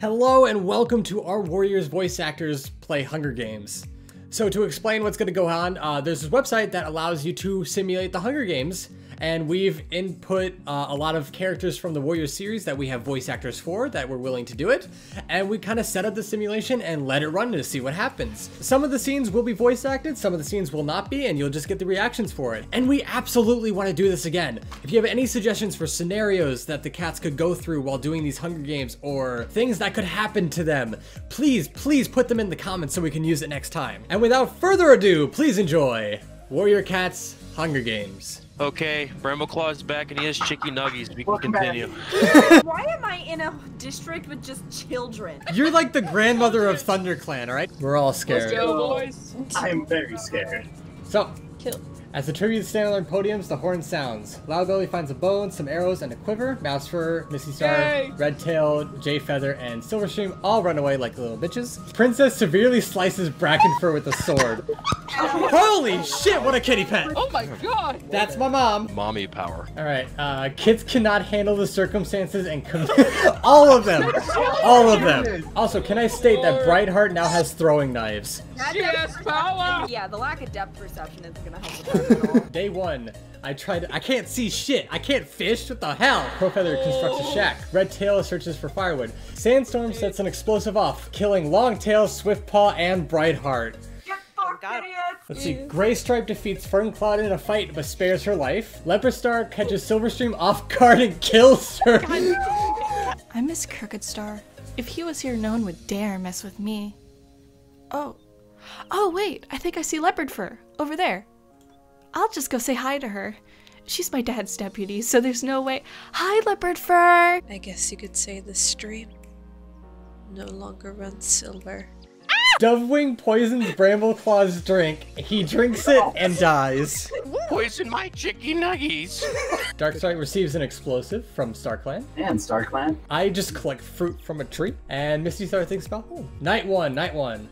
Hello and welcome to our Warriors voice actors play Hunger Games. So to explain what's going to go on, uh, there's this website that allows you to simulate the Hunger Games, and we've input uh, a lot of characters from the Warriors series that we have voice actors for that were willing to do it, and we kind of set up the simulation and let it run to see what happens. Some of the scenes will be voice acted, some of the scenes will not be, and you'll just get the reactions for it. And we absolutely want to do this again. If you have any suggestions for scenarios that the cats could go through while doing these Hunger Games or things that could happen to them, please, please put them in the comments so we can use it next time. And without further ado, please enjoy Warrior Cats Hunger Games. Okay, Brambleclaw is back and he has chicky nuggies. We can Welcome continue. Why am I in a district with just children? You're like the grandmother of ThunderClan, alright? We're all scared. boys. I am very scared. So, Kill. as the tributes stand on their podiums, the horn sounds. Loudbelly finds a bone, some arrows, and a quiver. Mouse Fur, Misty Star, Yay! Red Tail, Jay Feather, and Silverstream all run away like little bitches. Princess severely slices Brackenfur with a sword. Holy shit, what a kitty pet! Oh my god! That's my mom. Mommy power. Alright, uh, kids cannot handle the circumstances and all of them! All of them! Also, can I state that Brightheart now has throwing knives? Yes, power! Yeah, the lack of depth perception isn't gonna help at all. Day one, I tried. I can't see shit. I can't fish. What the hell? Crowfeather constructs a shack. Red Tail searches for firewood. Sandstorm sets an explosive off, killing Longtail, Swiftpaw, and Brightheart. Get fucked, idiots! Let's see. Graystripe defeats Ferncloud in a fight but spares her life. Leopard Star catches Silverstream off guard and kills her. I miss Crooked Star. If he was here, no one would dare mess with me. Oh. Oh, wait, I think I see Leopard Fur over there. I'll just go say hi to her. She's my dad's deputy, so there's no way. Hi, Leopard Fur! I guess you could say the stream no longer runs silver. Dovewing poisons Brambleclaw's drink. He drinks it and dies. Poison my chicky nuggies. Darkstripe receives an explosive from StarClan. And StarClan. I just collect fruit from a tree, and Misty Star thinks about home. Night one, night one.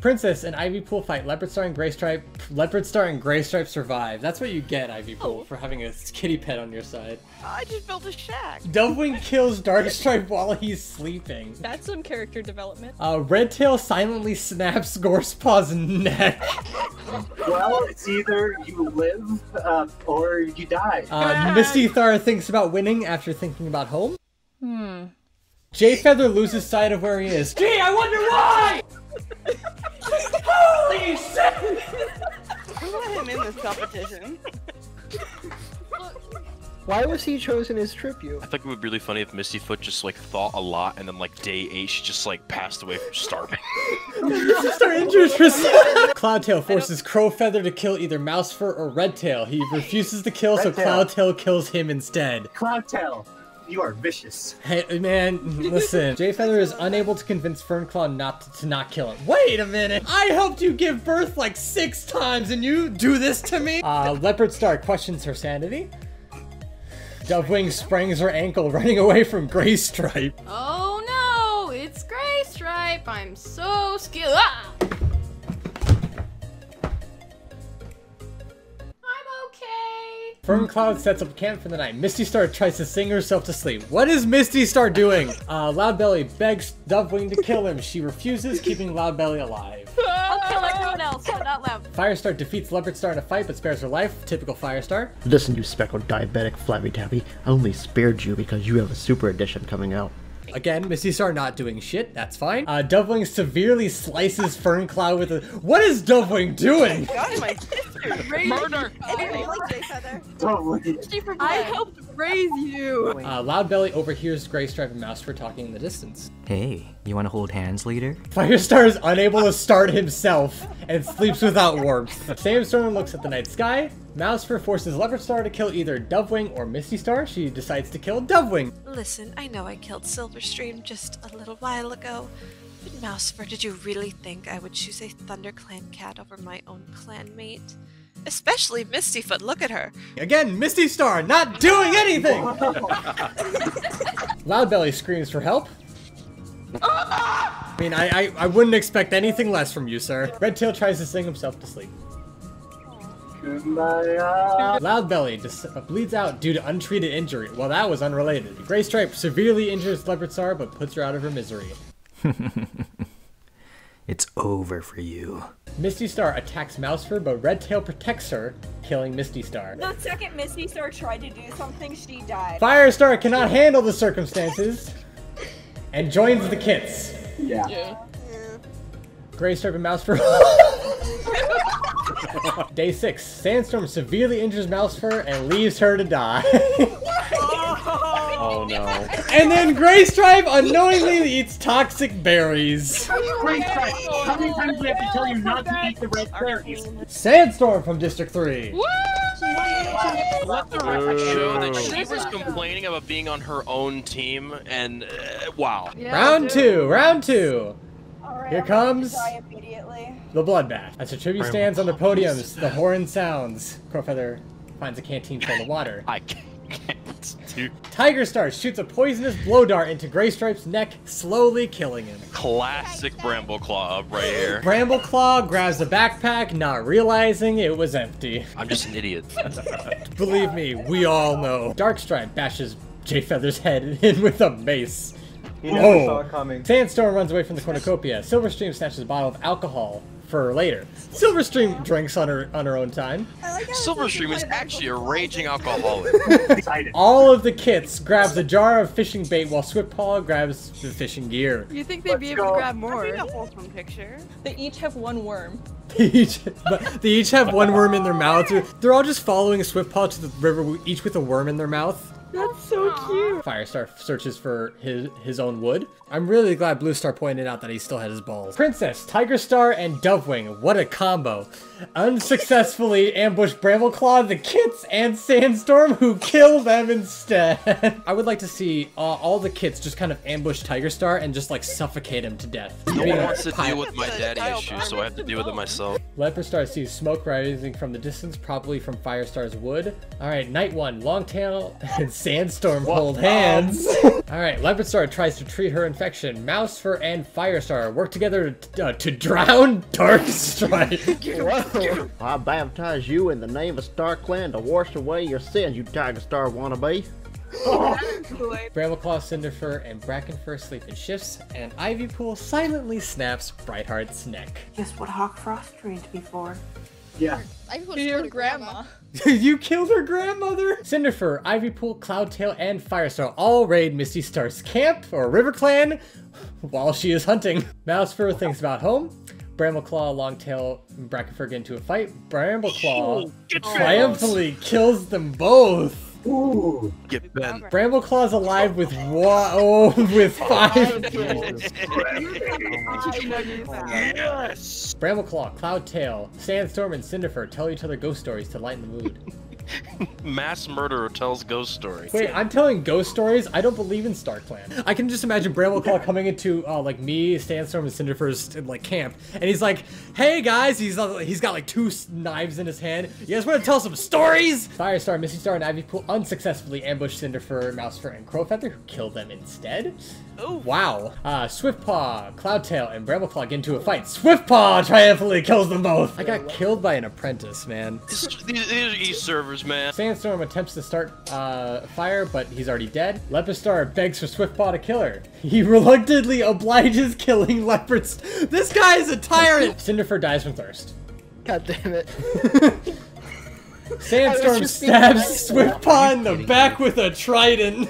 Princess and Ivy Pool fight. Leopard Star and Gray Stripe. Leopard Star and Gray Stripe survive. That's what you get, Ivy Pool, for having a kitty pet on your side. I just built a shack. Dovewing kills Darkstripe while he's sleeping. That's some character development. Uh, Redtail silently snaps Gorsepaw's neck. Well, it's either you live uh, or you die. Uh, Misty Star thinks about winning after thinking about home. Hmm. Jay Feather loses sight of where he is. Gee, I wonder why! Holy shit! Who let him in this competition? Why was he chosen as tribute? I think it would be really funny if Misty Foot just like thought a lot and then like day eight she just like passed away from starving. Star injured herself. Cloudtail forces Crowfeather to kill either Mousefur or Redtail. He refuses to kill, so Redtail. Cloudtail kills him instead. Cloudtail, you are vicious. Hey, man, listen. Jayfeather is unable to convince Ferncloud not to, to not kill him. Wait a minute! I helped you give birth like six times, and you do this to me? Uh, Leopard Star questions her sanity. Dovewing springs her ankle, running away from Gray Stripe. Oh no, it's Gray Stripe. I'm so skilled. Ah! Okay. Cloud sets up camp for the night. Misty Star tries to sing herself to sleep. What is Misty Star doing? Uh, Loudbelly begs Dovewing to kill him. She refuses, keeping Loudbelly alive. I'll kill everyone else, but not loud. Firestar defeats Leopard Star in a fight but spares her life. Typical Firestar. Listen, you speckled diabetic flabby tappy. I only spared you because you have a super edition coming out. Again, Misty Star not doing shit. That's fine. Uh, Dovewing severely slices Ferncloud with a. What is Dovewing doing? God, my sister. Murder! Totally. I helped raise you. Uh, Loudbelly overhears Gray Stripe and Mousefur talking in the distance. Hey, you want to hold hands, leader? Firestar is unable to start himself and sleeps without warmth. Sandstorm looks at the night sky. Mousefur forces Leopard Star to kill either Dovewing or Misty Star. She decides to kill Dovewing. Listen, I know I killed Silverstream just a little while ago, but Mousefur, did you really think I would choose a ThunderClan cat over my own clanmate? Especially Mistyfoot, look at her. Again, Misty Star not doing anything! Loudbelly screams for help. I mean, I, I, I wouldn't expect anything less from you, sir. Redtail tries to sing himself to sleep. Kumbaya. Loudbelly just uh, bleeds out due to untreated injury. Well, that was unrelated. Gray Stripe severely injures Leopard Star but puts her out of her misery. It's over for you. Misty Star attacks Mousefur, but Red Tail protects her, killing Misty Star. The second Misty Star tried to do something, she died. Firestar cannot handle the circumstances and joins the kits. Yeah. Gray Stripe and Mousefur. Day 6. Sandstorm severely injures Mousefur and leaves her to die. Oh no. and then Gray Stripe unknowingly eats toxic berries. Graystripe, how many times do we have to tell you not to eat the red berries? Sandstorm from District 3. Let the record show that she was complaining about being on her own team, and uh, wow. round 2. Round 2. Alright, Here I'm comes- immediately. The bloodbath. As the tribute stands on the podiums, the horn sounds. Crowfeather finds a canteen full of water. I can't, dude. Tiger Star shoots a poisonous blow dart into Graystripe's neck, slowly killing him. Classic Brambleclaw up right here. Brambleclaw grabs the backpack, not realizing it was empty. I'm just an idiot. Believe me, we all know. Darkstripe bashes Jay Feather's head in with a mace. He never Oh. saw it coming. Sandstorm runs away from the cornucopia. Silverstream snatches a bottle of alcohol for later. Silverstream drinks on her on her own time. Silverstream is actually a raging alcoholic. All of the kits grabs a jar of fishing bait while Swiftpaw grabs the fishing gear. You think they'd be Let's able to grab more? a wholesome picture. They each have one worm. They each, they each have one worm in their mouth. They're all just following Swiftpaw to the river, each with a worm in their mouth. That's so cute. Firestar searches for his his own wood. I'm really glad Blue Star pointed out that he still had his balls. Princess, Tiger Star, and Dovewing. What a combo. Unsuccessfully ambush Brambleclaw, the Kits, and Sandstorm, who kill them instead. I would like to see uh, all the Kits just kind of ambush Tiger Star and just like suffocate him to death. No one wants to deal with my daddy issues, so I have to deal with it myself. Leopard Star sees smoke rising from the distance, probably from Firestar's wood. All right, Night One, Longtail, and Sandstorm hold hands. All right, Leopard Star tries to treat her infection. Mousefur and Firestar work together to, uh, to drown Darkstripe. I baptize you in the name of Star Clan to wash away your sins, you Tiger Star wannabe. Brambleclaw, Cinderfur, and Brackenfur sleep in shifts, and Ivypool silently snaps Brightheart's neck. Guess what Hawk Frost trained before. Yeah. I was Your grandma. you killed her grandmother? Cinderfur, Ivypool, Cloudtail, and Firestar all raid Misty Star's camp or River Clan while she is hunting. Mousefur thinks about home. Brambleclaw, Longtail, and Brackenfur get into a fight. Brambleclaw triumphantly kills them both. Ooh. Get bent. Brambleclaw's alive with oh, one, oh, with five. Yes. Brambleclaw, Cloudtail, Sandstorm, and Cinderfur tell each other ghost stories to lighten the mood. Mass murderer tells ghost stories. Wait, I'm telling ghost stories. I don't believe in Star Clan. I can just imagine Brambleclaw coming into uh, like me, Sandstorm, and Cinderfur's like camp, and he's like, "Hey guys," he's uh, he's got like two knives in his hand. You guys want to tell some stories? Firestar, Misty Star, and Ivypool unsuccessfully ambush Cinderfur, Mousefur, and Crowfeather, who kill them instead. Oh wow! Uh, Swiftpaw, Cloudtail, and Brambleclaw get into a fight. Swiftpaw triumphantly kills them both. I got killed by an apprentice, man. This, these, these are East servers, man. Sandstorm attempts to start uh, fire, but he's already dead. Leopardstar begs for Swiftpaw to kill her. He reluctantly obliges killing leopards. This guy is a tyrant! Cinderfur dies from thirst. God damn it. Sandstorm stabs Swiftpaw in the back with a trident.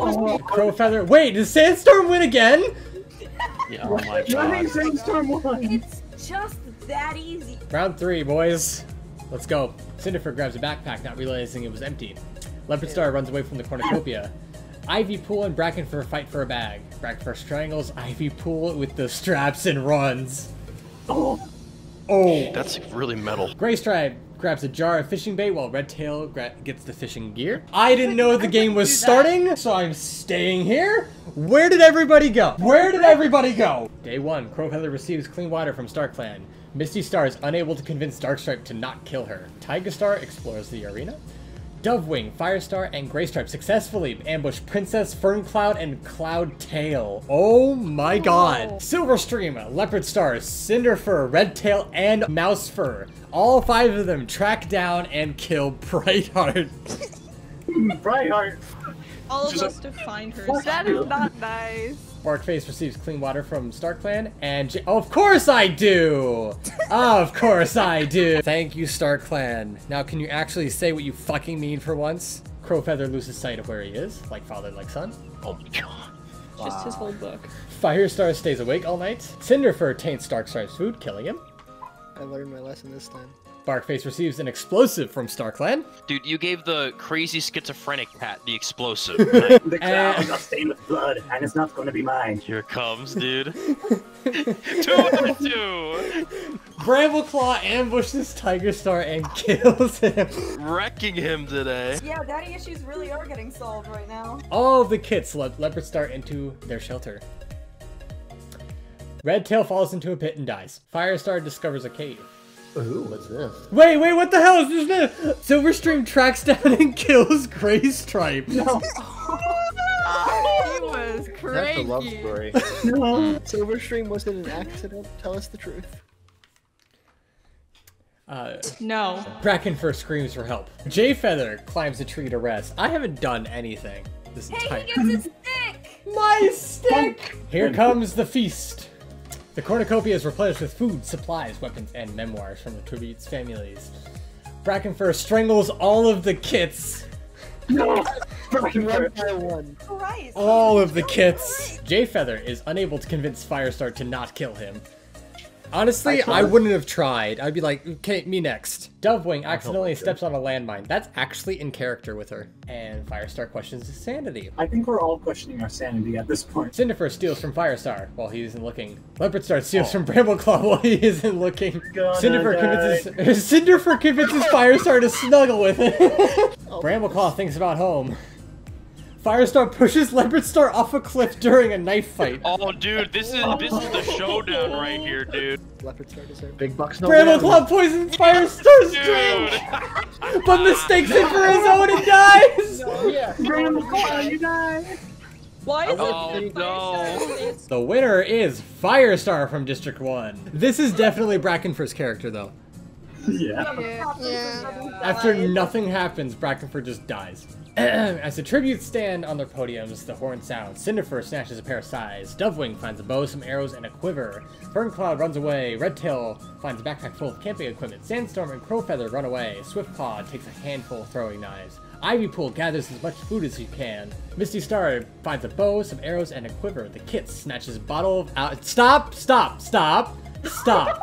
Oh, Crowfeather. Wait, does Sandstorm win again? Yeah, oh my Nothing Sandstorm won. It's just that easy. Round three, boys. Let's go. Cinderfur grabs a backpack, not realizing it was empty. Leopard Star runs away from the cornucopia. Ivy Pool and Brackenfur fight for a bag. Brackenfur strangles Ivy Pool with the straps and runs. Oh. Oh. That's really metal. Graystripe grabs a jar of fishing bait while Redtail gets the fishing gear. I didn't know the game was starting, so I'm staying here. Where did everybody go? Where did everybody go? Day one, Crowfeather receives clean water from StarClan. Misty Star is unable to convince Darkstripe to not kill her. Tiger Star explores the arena. Dovewing, Firestar, and Graystripe successfully ambush Princess Ferncloud and Cloudtail. Oh my god. Silverstream, Leopardstar, Cinderfur, Redtail, and Mousefur. All five of them track down and kill Brightheart. Brightheart. All of us to find her. That is not nice. Barkface receives clean water from StarClan, and J- of course I do! of course I do! Thank you, StarClan. Now, can you actually say what you fucking mean for once? Crowfeather loses sight of where he is, like father, like son. Oh my god. Just his whole book. Firestar stays awake all night. Cinderfur taints Darkstripe's food, killing him. I learned my lesson this time. Barkface receives an explosive from StarClan. Dude, you gave the crazy schizophrenic cat the explosive. The Uh, cloud got stained with blood, and it's not going to be mine. Here it comes, dude. two out of two. Brambleclaw ambushes Tiger Star and kills him. Wrecking him today. Yeah, daddy issues really are getting solved right now. All of the kits let Leopard Star into their shelter. Redtail falls into a pit and dies. Firestar discovers a cave. Ooh, what's this? Wait, wait, what the hell is this? Silverstream tracks down and kills Graystripe. No, he was That's crazy. a love story. no. Silverstream wasn't an accident. Tell us the truth. Uh, No. Brackenfur screams for help. Jay Feather climbs a tree to rest. I haven't done anything this Hey, entire he gets his stick! My stick! Here comes the feast. The cornucopia is replenished with food, supplies, weapons, and memoirs from the tributes' families. Brackenfur strangles all of the kits. No. One Brackenfur. by one. Christ. All of the kits. Jay Feather is unable to convince Firestar to not kill him. Honestly, I wouldn't have tried. I'd be like, okay, me next. Dovewing accidentally steps on a landmine. That's actually in character with her. And Firestar questions his sanity. I think we're all questioning our sanity at this point. Cinderfur steals from Firestar while he isn't looking. Leopardstar steals oh. from Brambleclaw while he isn't looking. Cinderfur convinces Cinderfur convinces Firestar to snuggle with him. Oh. Brambleclaw thinks about home. Firestar pushes Leopardstar off a cliff during a knife fight. Oh, dude, this is this is the showdown right here, dude. Leopard Star deserved. Big bucks no win. Brambleclaw poisons Firestar's Dude. drink, but mistakes it for his own and dies. Yeah. Brambleclaw, you die. Why is Oh, it no. The winner is Firestar from District 1. This is definitely Brackenfur's character, though. Yeah. Yeah. After nothing happens, Brackenfur just dies. As the tributes stand on their podiums, the horn sounds. Cinderfur snatches a pair of scythes. Dovewing finds a bow, some arrows, and a quiver. Ferncloud runs away. Redtail finds a backpack full of camping equipment. Sandstorm and Crowfeather run away. Swiftclaw takes a handful of throwing knives. Ivypool gathers as much food as he can. Misty Star finds a bow, some arrows, and a quiver. The kit snatches a bottle of out. Stop! Stop! Stop! Stop!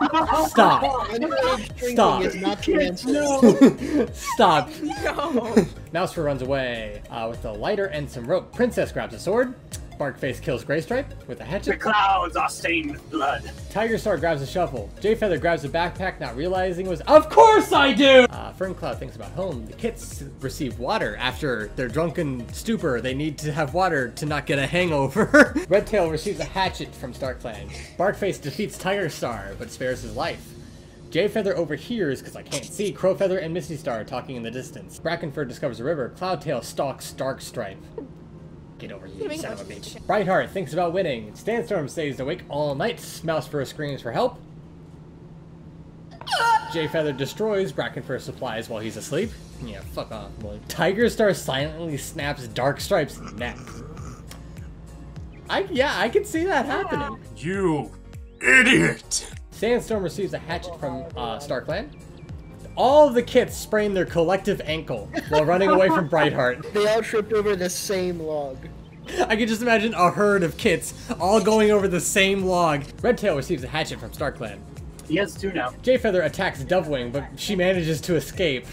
Stop! Stop. is not the answer. Stop! No. Mousefur runs away uh, with a lighter and some rope. Princess grabs a sword. Barkface kills Graystripe with a hatchet. The clouds are stained with blood. Tiger Star grabs a shovel. Jay Feather grabs a backpack, not realizing it was. Of course I do! Uh, Ferncloud thinks about home. The kits receive water after their drunken stupor. They need to have water to not get a hangover. Redtail receives a hatchet from StarClan. Barkface defeats Tiger Star, but spares his life. Jay Feather overhears, because I can't see, Crowfeather and Misty Star talking in the distance. Brackenfur discovers a river. Cloudtail stalks Darkstripe. Get over here, you son of a bitch. Brightheart thinks about winning. Sandstorm stays awake all night. Mousefur screams for help. Jay Feather destroys Brackenfur supplies while he's asleep. Yeah, fuck off, boy. Tiger Star silently snaps Darkstripe's neck. I yeah, I can see that happening. You idiot! Sandstorm receives a hatchet from uh, StarClan. All of the kits sprain their collective ankle while running away from Brightheart. They all tripped over the same log. I can just imagine a herd of kits all going over the same log. Redtail receives a hatchet from StarClan. He has two now. Jayfeather attacks Dovewing, but she manages to escape.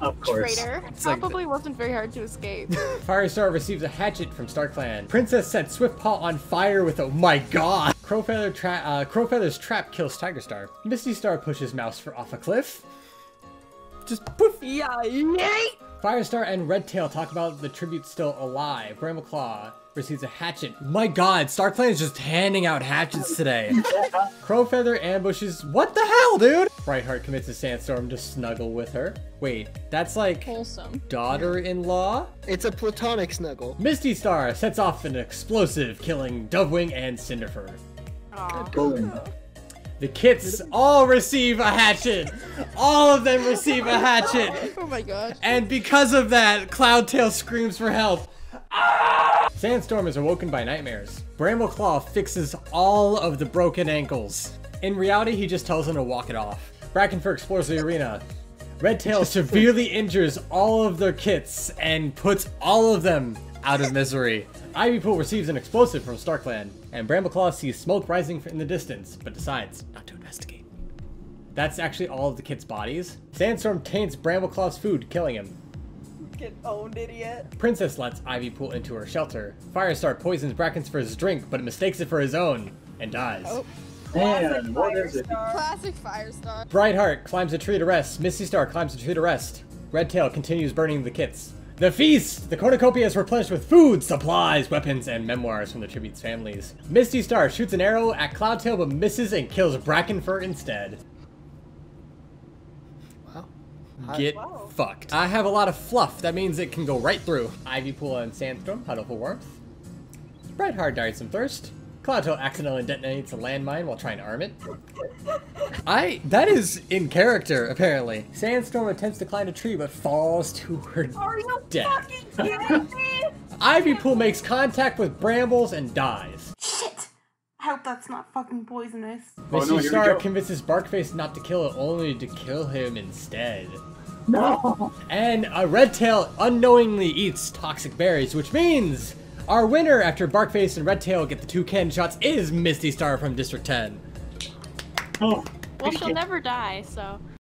Of course. Traitor. like Probably wasn't very hard to escape. Firestar receives a hatchet from StarClan. Princess sets Swiftpaw on fire with a- my god! Crowfeather tra- uh, Crowfeather's trap kills Tiger Star. Misty Star pushes Mousefur off a cliff. Just poof! Yeah, yay! Firestar and Redtail talk about the tribute still alive. Brambleclaw receives a hatchet. My god, StarClan is just handing out hatchets today. Crowfeather ambushes. What the hell, dude? Brightheart commits a sandstorm to snuggle with her. Wait, that's like Wholesome. daughter-in-law? It's a platonic snuggle. Misty Star sets off an explosive, killing Dovewing and Cinderfur. Boom. The kits all receive a hatchet. All of them receive a hatchet. Oh my god. And because of that, Cloudtail screams for help. Sandstorm is awoken by nightmares. Brambleclaw fixes all of the broken ankles. In reality, he just tells him to walk it off. Brackenfur explores the arena. Redtail severely injures all of their kits and puts all of them out of misery. Ivypool receives an explosive from StarClan, and Brambleclaw sees smoke rising in the distance, but decides not to investigate. That's actually all of the kits' bodies. Sandstorm taints Brambleclaw's food, killing him. Get owned, idiot. Princess lets Ivy Pool into her shelter. Firestar poisons Brackens for his drink, but mistakes it for his own, and dies. Oh. Man, what is it? Classic Firestar. Brightheart climbs a tree to rest. Misty Star climbs a tree to rest. Redtail continues burning the kits. The feast! The cornucopia is replenished with food, supplies, weapons, and memoirs from the tribute's families. Misty Star shoots an arrow at Cloudtail but misses and kills Brackenfur instead. Wow. Get fucked. I have a lot of fluff. That means it can go right through. Ivy Pool and Sandstorm huddle for warmth. Brightheart dies from thirst. Cloudtail accidentally detonates a landmine while trying to arm it. I that is in character apparently. Sandstorm attempts to climb a tree but falls to her Are you death. fucking kidding me? Ivy Pool makes contact with brambles and dies. Shit! I hope that's not fucking poisonous. Oh, Misty no, Star convinces Barkface not to kill it, only to kill him instead. No. And a Redtail unknowingly eats toxic berries, which means our winner after Barkface and Redtail get the two cannon shots is Misty Star from District 10. Oh. Well, she'll never die, so.